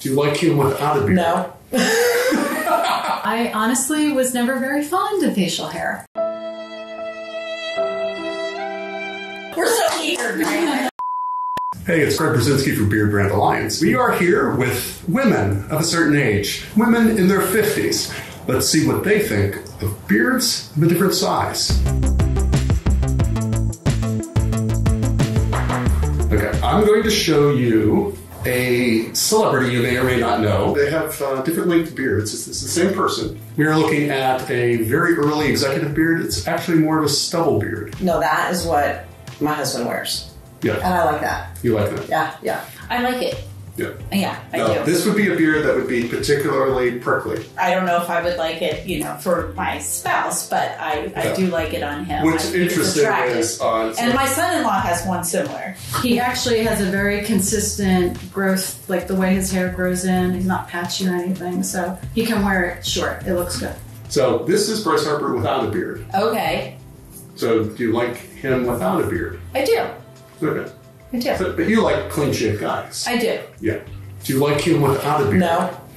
Do you like him without a beard? No. I honestly was never very fond of facial hair. We're so eager. Hey, it's Greg Berzinsky from Beardbrand Alliance. We are here with women of a certain age, women in their 50s. Let's see what they think of beards of a different size. Okay, I'm going to show you a celebrity you may or may not know. They have uh, different length beards. It's, it's the same person. We are looking at a very early executive beard. It's actually more of a stubble beard. No, that is what my husband wears. Yeah, And I like that. you like that? Yeah, yeah. I like it. Yeah. Yeah, I Now, do. this would be a beard that would be particularly prickly. I don't know if I would like it, you know, for my spouse, but I, I do like it on him. Which I interesting attractive. is on And my son-in-law has one similar. He actually has a very consistent growth, like the way his hair grows in. He's not patchy or anything, so he can wear it short. It looks good. so this is Bryce Harper without a beard. Okay, So do you like him without a beard? I do. Okay. I do. So- but you like clean shaved guys. I do. yeah. Do you like him without a beard? No.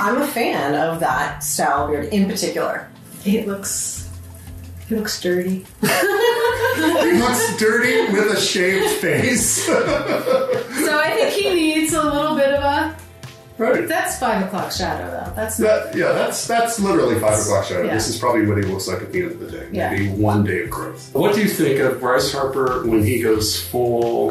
I'm a fan of that style beard in particular. It looks, he looks dirty. He looks dirty with a shaved face. So I think he needs a little bit of a. right. That's five o'clock shadow, though. That's not. That, yeah, that's that's literally five o'clock shadow. Yeah. This is probably what he looks like at the end of the day. Yeah. Maybe one day of growth. What do you think of Bryce Harper when he goes full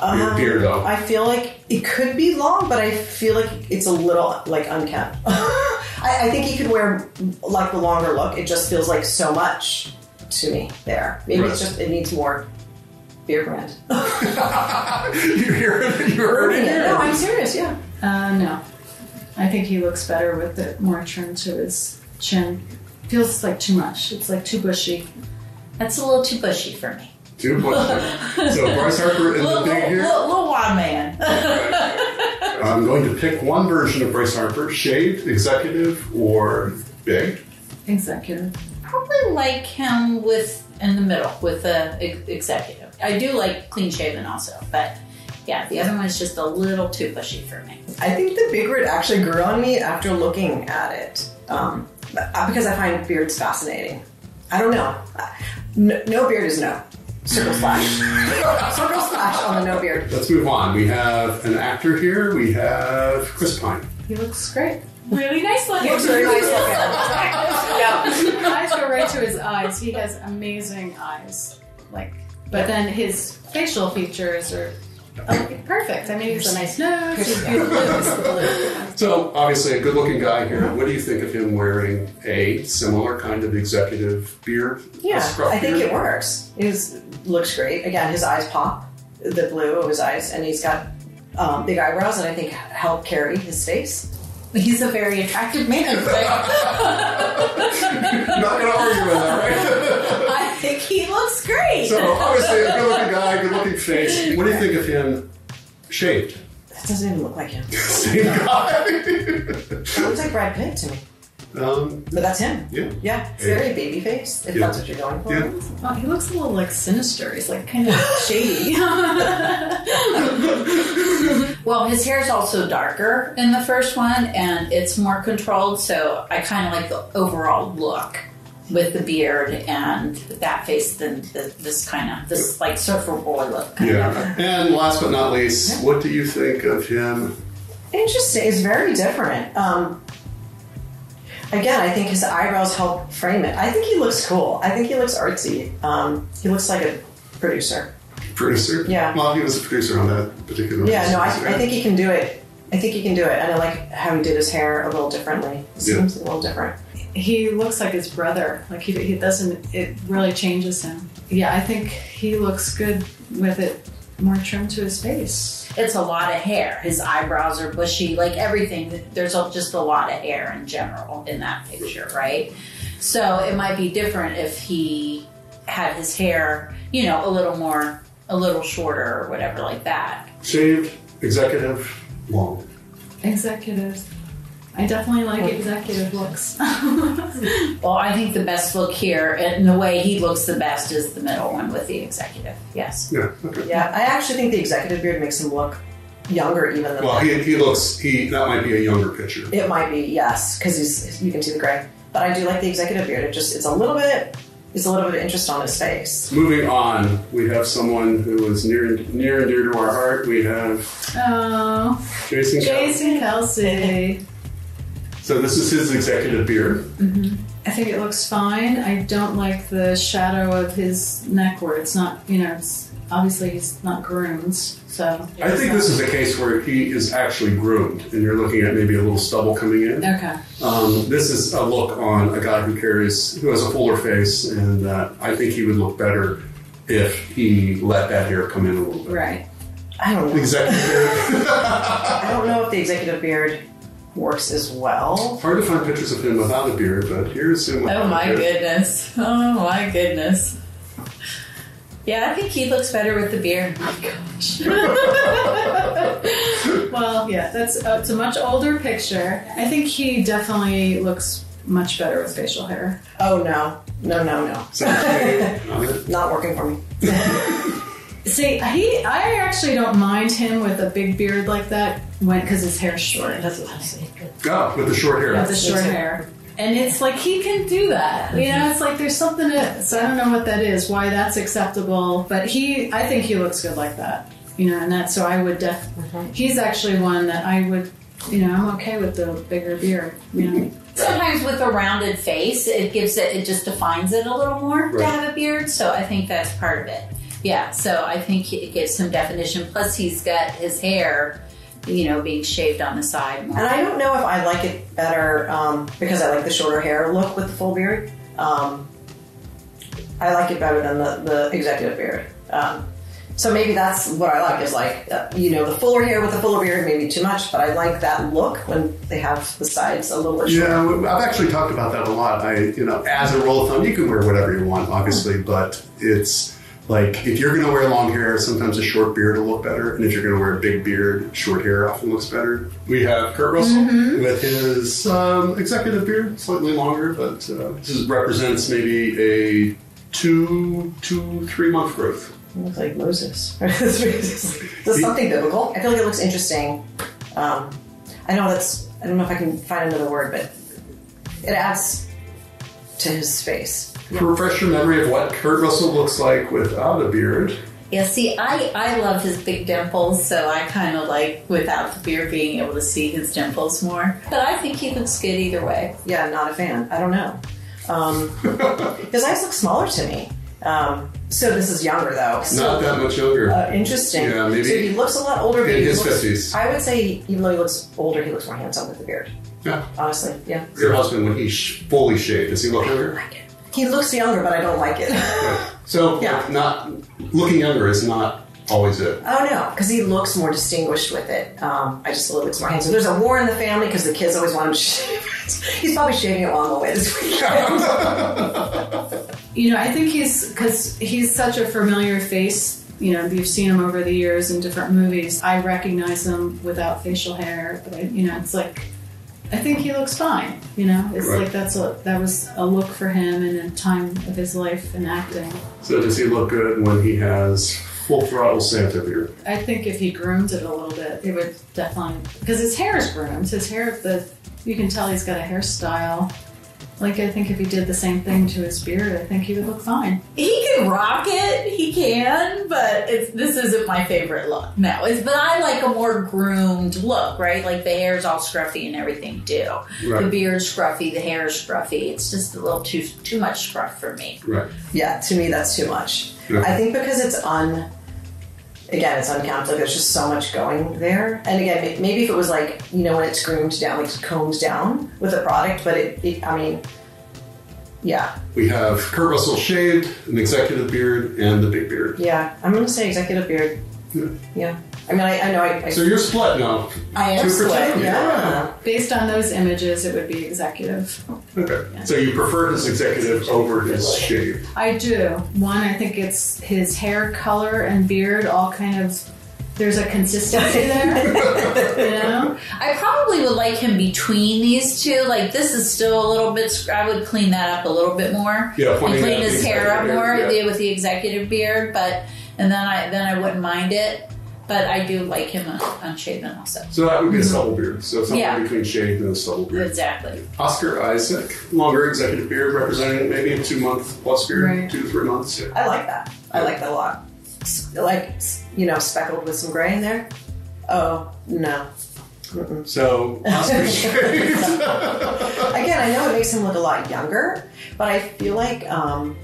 Um, beardo? I feel like it could be long, but I feel like it's a little like unkempt. I, I think he could wear like the longer look. It just feels like so much to me there. Maybe it's just it needs more beard brand. you hear it? You heard it here. no, I'm serious. Yeah. Uh, no. I think he looks better with it more trim to his chin. Feels like too much. It's like too bushy. That's a little too bushy for me. Too bushy. So Bryce Harper in the Little, big little, here. little, little wild man. I'm going to pick one version of Bryce Harper: shaved, executive, or big. Executive. Probably like him with in the middle with the executive. I do like clean shaven also, but yeah, the other one is just a little too bushy for me. I think the big beard actually grew on me after looking at it, um, because I find beards fascinating. I don't know. No, no beard is no. Circle slash. Circle slash on the no beard. Let's move on. We have an actor here. We have Chris Pine. He looks great. Really nice looking. Looks very nice looking. yeah. eyes go right to his eyes. He has amazing eyes. Like, but then his facial features are perfect. I mean, he's a nice nose. He's beautiful. It's the blue. So obviously a good-looking guy here. What do you think of him wearing a similar kind of executive beard? Yeah, I think beard? it works. His looks great. Again, his eyes pop, the blue of his eyes, and he's got um, big eyebrows, and I think help carry his face. He's a very attractive man. Not going to argue with that, right? I think he looks great. so obviously a good-looking guy, good-looking face. What do you think of him shaved? That doesn't even look like him. Same guy. That looks like Brad Pitt to me. um, But that's him. yeah. Yeah, it's very baby face, if Yeah. that's what you're going for. Yeah. Oh, he looks a little like sinister. He's like kind of shady. Well, his hair is also darker in the first one, and it's more controlled. So I kind of like the overall look with the beard and that face than the, this kind of this like surfer boy look. Kind Yeah. Of. And last but not least, what do you think of him? Interesting. It's very different. Um, again, I think his eyebrows help frame it. I think he looks cool. I think he looks artsy. Um, he looks like a producer. Producer? Yeah. Well, he was a producer on that particular. Yeah, no, I. I think he can do it. I think he can do it. And I like how he did his hair a little differently. It Yeah. seems a little different. He looks like his brother. Like he, he doesn't. It really changes him. Yeah, I think he looks good with it more trim to his face. It's a lot of hair. His eyebrows are bushy, like everything. There's just a lot of hair in general in that picture, right? So it might be different if he had his hair, you know, a little more, a little shorter or whatever like that. Shaved, executive, long. Executive. I definitely like executive looks. Well, I think the best look here, and the way he looks the best, is the middle one with the executive. Yes. Yeah, okay. Yeah, I actually think the executive beard makes him look younger even than Well, he, he looks he that might be a younger picture. It might be yes, because he's you can see the gray. But I do like the executive beard. It just it's a little bit it's a little bit of interest on his face. Moving on, we have someone who is near and near and dear to our heart. We have Oh, Jason. Kelly. Jason Kelce. So this is his executive beard. I think it looks fine. I don't like the shadow of his neck where it's not, you know, it's obviously he's not groomed. So I think this is a case where he is actually groomed, and you're looking at maybe a little stubble coming in. okay. Um, this is a look on a guy who carries, who has a fuller face, and uh, I think he would look better if he let that hair come in a little bit. Right. I don't know. Executive beard. I don't know if the executive beard works as well. Hard to find pictures of him without a beard, but here's him. without Oh my beard. goodness. Oh my goodness. Yeah, I think he looks better with the beard. Oh my gosh. Well, yeah, that's uh, it's a much older picture. I think he definitely looks much better with facial hair. Oh no, no, no, no, not working for me. See, he I actually don't mind him with a big beard like that when because his hair's short. That's what I'm saying. oh, with the short hair. With the short hair. And it's like he can do that. You know, it's like there's something to so I don't know what that is, why that's acceptable. But he I think he looks good like that. You know, and that so I would def he's actually one that I would you know, I'm okay with the bigger beard. You know. Sometimes with a rounded face, it gives it, it just defines it a little more to have a beard. So I think that's part of it. Yeah, so I think it gives some definition. Plus, he's got his hair, you know, being shaved on the side. And I don't know if I like it better um, because I like the shorter hair look with the full beard. Um, I like it better than the, the executive beard. Um, so maybe that's what I like is like, uh, you know, the fuller hair with the fuller beard, maybe too much, but I like that look when they have the sides a little bit shorter. Yeah, I've actually talked about that a lot. I, you know, as a rule of thumb, you can wear whatever you want, obviously, but it's like if you're going to wear long hair, sometimes a short beard will look better, and if you're going to wear a big beard, short hair often looks better. We have Kurt Russell with his um, executive beard, slightly longer, but uh, this is- represents maybe a two, two, three month growth. It looks like Moses. There's something biblical. I feel like it looks interesting. Um, I know that's, I don't know if I can find another word, but it adds to his face. To refresh your memory of what Kurt Russell looks like without a beard. Yeah, see, I, I love his big dimples, so I kind of like, without the beard, being able to see his dimples more. But I think he looks good either way. Yeah, I'm not a fan. I don't know. Um, his eyes look smaller to me. Um, so this is younger though. So, Not that much younger. uh, interesting. Yeah, maybe- So he looks a lot older. In his looks- 50s. I would say, even though he looks older, he looks more handsome with the beard. yeah. Honestly, yeah. Your husband, when he's sh- fully shaved, does he look younger? He looks younger, but I don't like it. So, Yeah. not looking younger is not always it. Oh no, because he looks more distinguished with it. Um, I just a little bit more handsome. There's a war in the family because the kids always want him to shave it. He's probably shaving it while I'm away this weekend. You know, I think he's because he's such a familiar face. You know, you've seen him over the years in different movies. I recognize him without facial hair, but I, you know, it's like I think he looks fine. You know, it's Right. like that's a that was a look for him in a time of his life in acting. So, does he look good when he has full throttle Santa beard? I think if he groomed it a little bit, it would definitely because his hair is groomed. His hair, the you can tell he's got a hairstyle. Like I think if he did the same thing to his beard, I think he would look fine. He can rock it, he can, but it's, this isn't my favorite look. No, it's, but I like a more groomed look, right? Like the hair's all scruffy and everything too. Right. The beard's scruffy, the hair's scruffy. It's just a little too too much scruff for me. Right. yeah, to me that's too much. Yeah. I think because it's un. Again, it's. Like there's just so much going there. And again, maybe if it was like you know when it's groomed down, like combed down with a product, but it, it I mean, yeah, We have Kurt Russell shaved, an executive beard, and the big beard. yeah. I'm gonna say executive beard. Yeah. Yeah. I mean, I, I know I. I So you're split now. I am split. two. Yeah. Based on those images, it would be executive. Okay. So you prefer his executive over his shaved. I do. One, I think it's his hair color and beard all kind of. There's a consistency there, you know. I probably would like him between these two. Like this is still a little bit. I would clean that up a little bit more. Yeah, and clean his hair up more yeah. yeah, with the executive beard. But and then I then I wouldn't mind it. But I do like him un- unshaven also. So that would be a stubble beard. So something Yeah. between shaved and a stubble beard. Exactly. Oscar Isaac, longer executive beard, representing maybe a two month plus beard, Right. two to three months. I like that. I like that a lot. Like, you know, speckled with some gray in there. Oh, no. So Oscar shaved. Again, I know it makes him look a lot younger, but I feel like um,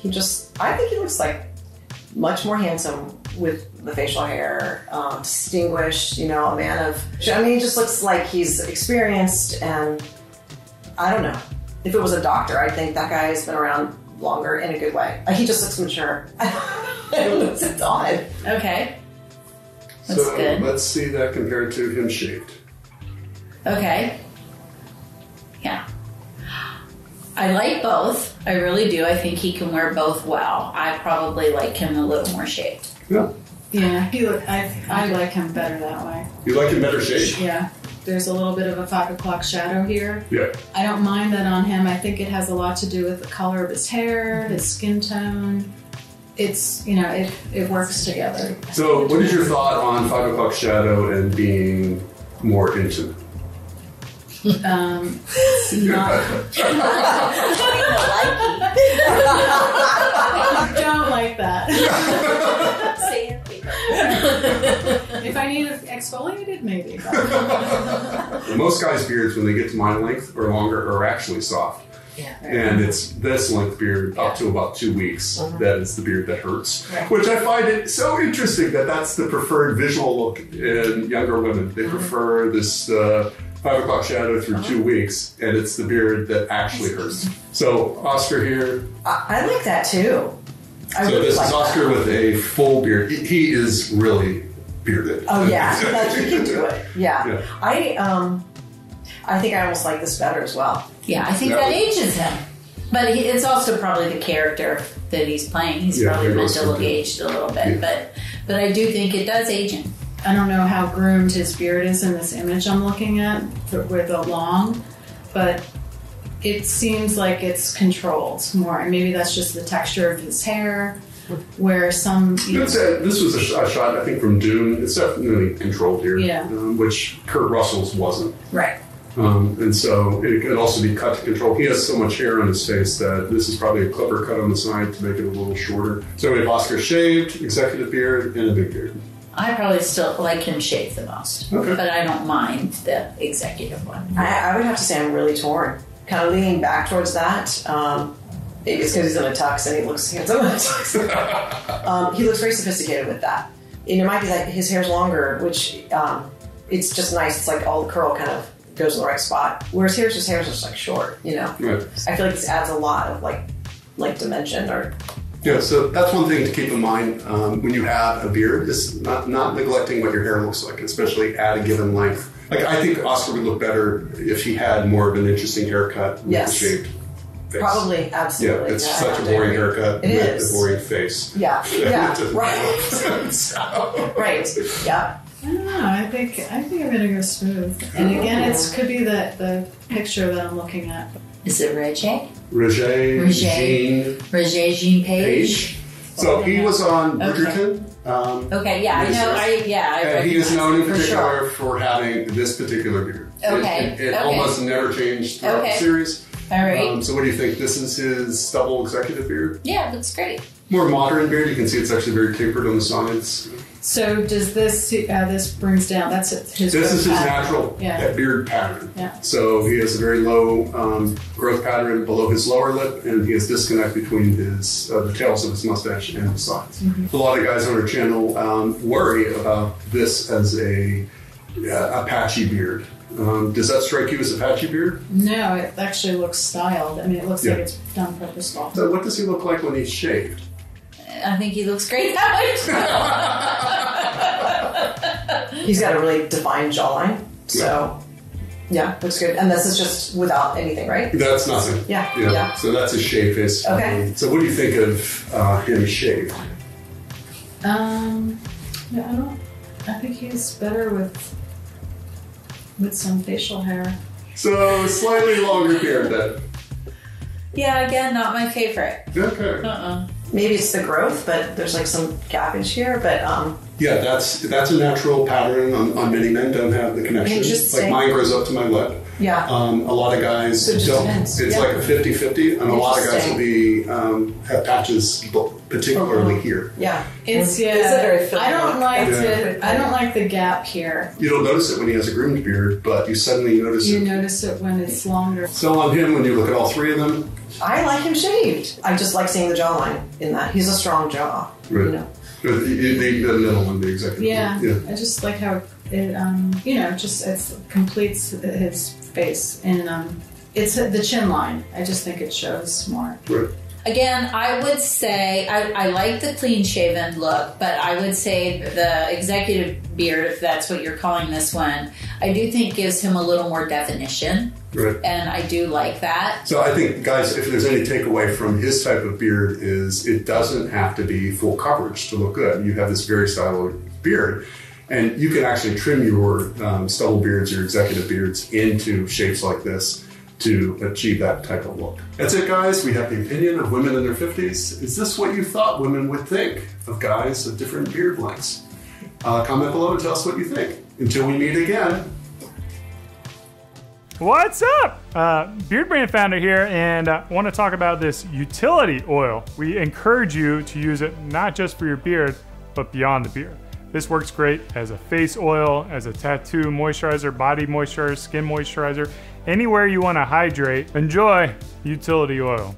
he just, I think he looks like much more handsome with the facial hair, um, distinguished, you know, a man of, I mean, he just looks like he's experienced and I don't know. If it was a doctor, I'd think that guy has been around longer in a good way. He just looks mature. it's, it's odd. Okay. That's so good. let's see that compared to him shaved. Okay. Yeah. I like both. I really do. I think he can wear both well. I probably like him a little more shaved. Yeah. Yeah, he look. I I like him better that way. You like him better shaved? Yeah, there's a little bit of a five o'clock shadow here. Yeah. I don't mind that on him. I think it has a lot to do with the color of his hair, his skin tone. It's you know it it works together. So, what is your thought on five o'clock shadow and being more intimate? Um, it's not. don't like that. if I need it exfoliated, maybe. but- Most guys' beards, when they get to my length or longer, are actually soft. Yeah. And it's this length beard up to about two weeks that is the beard that hurts. Right. Which I find it so interesting that that's the preferred visual look in younger women. They prefer this uh, five o'clock shadow through two weeks, and it's the beard that actually hurts. So, Oscar here. I, I like that too. I So, really this like is Oscar that. with a full beard. He- He is really bearded. Oh yeah, like you can do it. Yeah. Yeah. I um, I think I almost like this better as well. Yeah, I think That that would- ages him. But he, it's also probably the character that he's playing. He's Yeah, probably there goes mental something. aged a little bit, Yeah. but but I do think it does age him. I don't know how groomed his beard is in this image I'm looking at with the long, but it seems like it's controlled more. And maybe that's just the texture of his hair, where some. You know, a, this was a, sh- a shot, I think, from Dune. It's definitely controlled here, Yeah. um, which Kurt Russell's wasn't. Right. Um, and so it could also be cut to control. He has so much hair on his face that this is probably a clipper cut on the side to make it a little shorter. So we have Oscar shaved, executive beard, and a big beard. I probably still like him shaved the most, Okay. but I don't mind the executive one. I, I would have to say I'm really torn. Kind of leaning back towards that. Um, maybe it's because he's in a tux and he looks handsome in a tux. um, he looks very sophisticated with that. And it might be like his hair's longer, which um, it's just nice. It's like all the curl kind of goes in the right spot. Whereas here's just hair's just like short, you know. Right. I feel like this adds a lot of like like dimension or Yeah, so that's one thing to keep in mind um, when you have a beard is not, not neglecting what your hair looks like, especially at a given length. Like I think Oscar would look better if he had more of an interesting haircut with Yes. a shaved face. probably Yeah, absolutely. it's Yeah, such a boring haircut It with is. a boring face. Yeah, yeah, right, right. Yeah, I don't know. I think I think I'm gonna go smooth. And again, it could be the the picture that I'm looking at. Is it Regé? Roger Roger. Jean Regé Jean Page? Page. So he was on Okay. Bridgerton. Um, Okay, yeah, I know. I yeah, I and he is known in him for particular sure. for having this particular beard. It- Okay, It, it okay. almost never changed throughout Okay. the series. All right. Um, so what do you think? This is his double executive beard? yeah, that's great. More modern beard. You can see it's actually very tapered on the sides. So does this uh, this brings down? That's his. This is his pattern. natural Yeah. beard pattern. Yeah. So he has a very low um, growth pattern below his lower lip, and he has disconnect between his uh, the tails of his mustache and his sides. Mm-hmm. A lot of guys on our channel um, worry about this as a uh, Apache beard. Um, does that strike you as a Apache beard? No, it actually looks styled. I mean, it looks Yeah. like it's done purposeful. So what does he look like when he's shaved? I think he looks great that way. he's got a really defined jawline. So yeah, looks good. And this is just without anything, right? That's nothing. Yeah, yeah. So that's his shave face. Okay. Um, so what do you think of uh, him shaved? Um, yeah, I don't. I think he's better with with some facial hair. So slightly longer beard then. yeah, again, not my favorite. Okay. Uh-uh. Maybe it's the growth, but there's like some gappage here. But um, Yeah, that's that's a natural pattern. On, on many men don't have the connection. just Like mine grows up to my lip. Yeah. Um, a lot of guys So it don't. depends. It's Yeah. like a 50-50, and a lot of guys will be um, have patches, particularly here. Yeah. It's yeah. It's a very I don't like Yeah. the I don't like the gap here. You don't notice it when he has a groomed beard, but you suddenly notice You it. notice it when it's longer. So on him, when you look at all three of them, I like him shaved. I just like seeing the jawline in that. He's a strong jaw. Right. You know. the, the, the middle one, the executive. Yeah, one. I just like how it, um, you know, just it completes his face, and um, it's the chin line. I just think it shows more. Right. Again, I would say I, I like the clean shaven look, but I would say the executive beard, if that's what you're calling this one, I do think gives him a little more definition, Right. and I do like that. So I think, guys, if there's any takeaway from his type of beard, is it doesn't have to be full coverage to look good. You have this very stylish beard, and you can actually trim your um, stubble beards, your executive beards, into shapes like this to achieve that type of look. That's it, guys. We have the opinion of women in their 50s. Is this what you thought women would think of guys of different beard lengths? Uh, comment below and tell us what you think. Until we meet again, What's up? Uh, Beardbrand founder here, and I want to talk about this utility oil. We encourage you to use it not just for your beard, but beyond the beard. This works great as a face oil, as a tattoo moisturizer, body moisturizer, skin moisturizer, anywhere you want to hydrate. Enjoy utility oil.